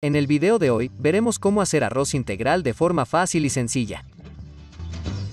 En el video de hoy, veremos cómo hacer arroz integral de forma fácil y sencilla.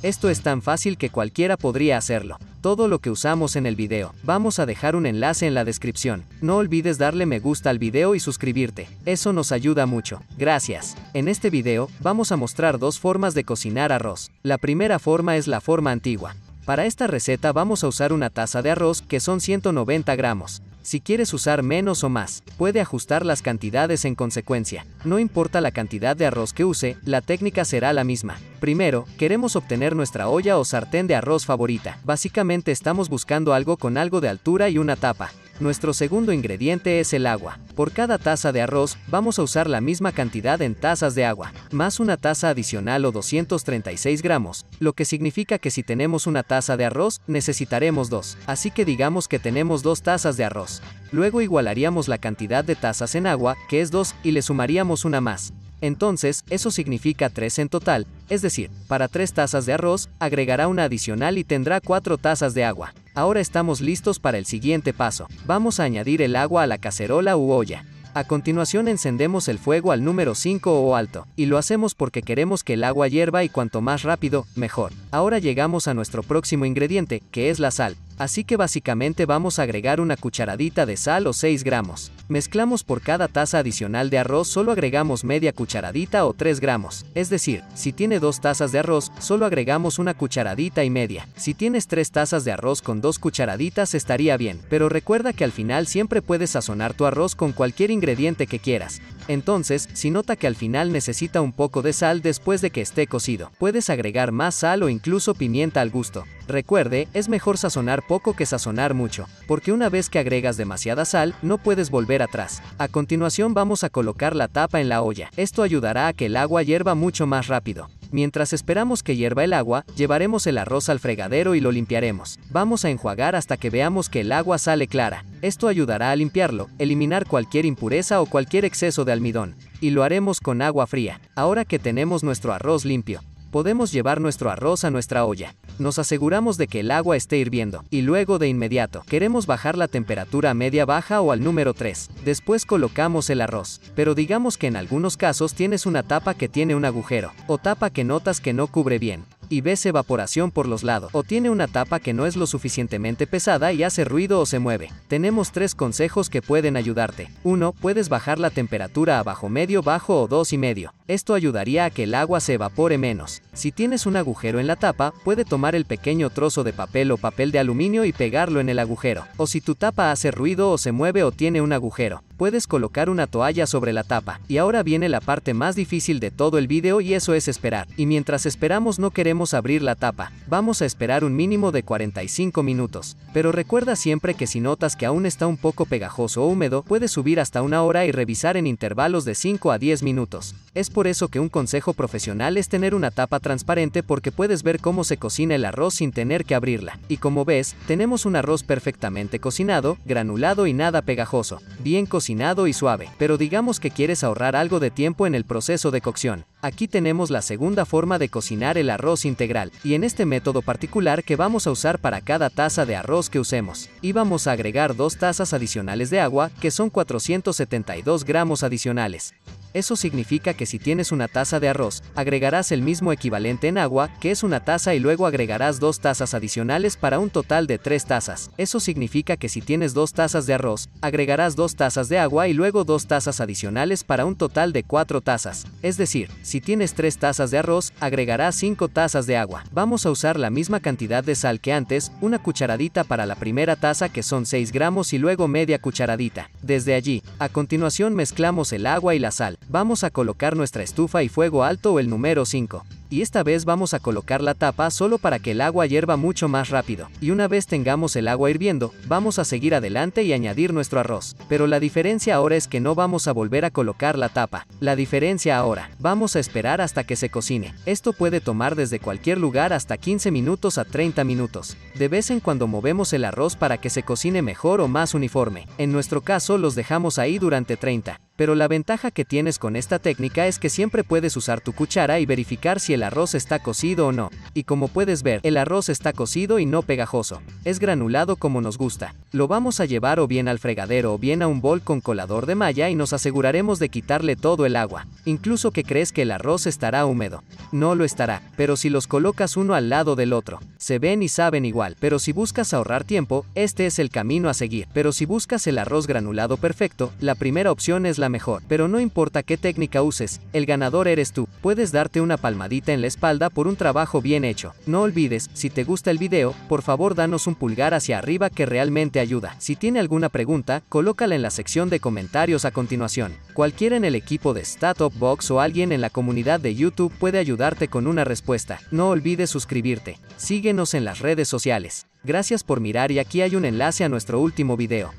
Esto es tan fácil que cualquiera podría hacerlo. Todo lo que usamos en el video, vamos a dejar un enlace en la descripción. No olvides darle me gusta al video y suscribirte, eso nos ayuda mucho. Gracias. En este video, vamos a mostrar dos formas de cocinar arroz. La primera forma es la forma antigua. Para esta receta vamos a usar una taza de arroz que son 190 gramos. Si quieres usar menos o más, puede ajustar las cantidades en consecuencia. No importa la cantidad de arroz que use, la técnica será la misma. Primero, queremos obtener nuestra olla o sartén de arroz favorita. Básicamente estamos buscando algo con algo de altura y una tapa. Nuestro segundo ingrediente es el agua. Por cada taza de arroz, vamos a usar la misma cantidad en tazas de agua, más una taza adicional o 236 gramos, lo que significa que si tenemos una taza de arroz, necesitaremos dos. Así que digamos que tenemos dos tazas de arroz. Luego igualaríamos la cantidad de tazas en agua, que es 2, y le sumaríamos una más. Entonces, eso significa 3 en total, es decir, para 3 tazas de arroz, agregará una adicional y tendrá 4 tazas de agua. Ahora estamos listos para el siguiente paso. Vamos a añadir el agua a la cacerola u olla. A continuación encendemos el fuego al número 5 o alto, y lo hacemos porque queremos que el agua hierva y cuanto más rápido, mejor. Ahora llegamos a nuestro próximo ingrediente, que es la sal. Así que básicamente vamos a agregar una cucharadita de sal o 6 gramos. Mezclamos por cada taza adicional de arroz solo agregamos media cucharadita o 3 gramos. Es decir, si tiene dos tazas de arroz, solo agregamos una cucharadita y media. Si tienes 3 tazas de arroz con dos cucharaditas estaría bien, pero recuerda que al final siempre puedes sazonar tu arroz con cualquier ingrediente que quieras. Entonces, si nota que al final necesita un poco de sal después de que esté cocido, puedes agregar más sal o incluso pimienta al gusto. Recuerde, es mejor sazonar poco que sazonar mucho, porque una vez que agregas demasiada sal, no puedes volver atrás. A continuación vamos a colocar la tapa en la olla. Esto ayudará a que el agua hierva mucho más rápido. Mientras esperamos que hierva el agua, llevaremos el arroz al fregadero y lo limpiaremos. Vamos a enjuagar hasta que veamos que el agua sale clara. Esto ayudará a limpiarlo, eliminar cualquier impureza o cualquier exceso de almidón. Y lo haremos con agua fría. Ahora que tenemos nuestro arroz limpio, podemos llevar nuestro arroz a nuestra olla. Nos aseguramos de que el agua esté hirviendo, y luego de inmediato, queremos bajar la temperatura a media baja o al número 3. Después colocamos el arroz. Pero digamos que en algunos casos tienes una tapa que tiene un agujero, o tapa que notas que no cubre bien y ves evaporación por los lados, o tiene una tapa que no es lo suficientemente pesada y hace ruido o se mueve. Tenemos tres consejos que pueden ayudarte. 1. Puedes bajar la temperatura a bajo medio, bajo o dos y medio. Esto ayudaría a que el agua se evapore menos. Si tienes un agujero en la tapa, puede tomar el pequeño trozo de papel o papel de aluminio y pegarlo en el agujero. O si tu tapa hace ruido o se mueve o tiene un agujero, puedes colocar una toalla sobre la tapa. Y ahora viene la parte más difícil de todo el video y eso es esperar. Y mientras esperamos no queremos abrir la tapa. Vamos a esperar un mínimo de 45 minutos. Pero recuerda siempre que si notas que aún está un poco pegajoso o húmedo, puedes subir hasta una hora y revisar en intervalos de 5 a 10 minutos. Es por eso que un consejo profesional es tener una tapa transparente porque puedes ver cómo se cocina el arroz sin tener que abrirla. Y como ves, tenemos un arroz perfectamente cocinado, granulado y nada pegajoso. Bien cocinado y suave, pero digamos que quieres ahorrar algo de tiempo en el proceso de cocción. Aquí tenemos la segunda forma de cocinar el arroz integral, y en este método particular que vamos a usar para cada taza de arroz que usemos. Y vamos a agregar dos tazas adicionales de agua, que son 472 gramos adicionales. Eso significa que si tienes una taza de arroz, agregarás el mismo equivalente en agua, que es una taza y luego agregarás dos tazas adicionales para un total de tres tazas. Eso significa que si tienes dos tazas de arroz, agregarás dos tazas de agua y luego dos tazas adicionales para un total de cuatro tazas. Es decir, si tienes tres tazas de arroz, agregarás cinco tazas de agua. Vamos a usar la misma cantidad de sal que antes, una cucharadita para la primera taza que son 6 gramos y luego media cucharadita. Desde allí, a continuación mezclamos el agua y la sal. Vamos a colocar nuestra estufa y fuego alto o el número 5 y esta vez vamos a colocar la tapa solo para que el agua hierva mucho más rápido. Y una vez tengamos el agua hirviendo, vamos a seguir adelante y añadir nuestro arroz. Pero la diferencia ahora es que no vamos a volver a colocar la tapa. La diferencia ahora, vamos a esperar hasta que se cocine. Esto puede tomar desde cualquier lugar hasta 15 minutos a 30 minutos. De vez en cuando movemos el arroz para que se cocine mejor o más uniforme. En nuestro caso los dejamos ahí durante 30. Pero la ventaja que tienes con esta técnica es que siempre puedes usar tu cuchara y verificar si el arroz está cocido o no. Y como puedes ver, el arroz está cocido y no pegajoso. Es granulado como nos gusta. Lo vamos a llevar o bien al fregadero o bien a un bol con colador de malla y nos aseguraremos de quitarle todo el agua. Incluso que crees que el arroz estará húmedo. No lo estará, pero si los colocas uno al lado del otro, se ven y saben igual. Pero si buscas ahorrar tiempo, este es el camino a seguir. Pero si buscas el arroz granulado perfecto, la primera opción es la mejor. Pero no importa qué técnica uses, el ganador eres tú. Puedes darte una palmadita en la espalda por un trabajo bien hecho. No olvides, si te gusta el video, por favor danos un pulgar hacia arriba que realmente ayuda. Si tiene alguna pregunta, colócala en la sección de comentarios a continuación. Cualquiera en el equipo de Statop Box o alguien en la comunidad de YouTube puede ayudarte con una respuesta. No olvides suscribirte. Síguenos en las redes sociales. Gracias por mirar y aquí hay un enlace a nuestro último video.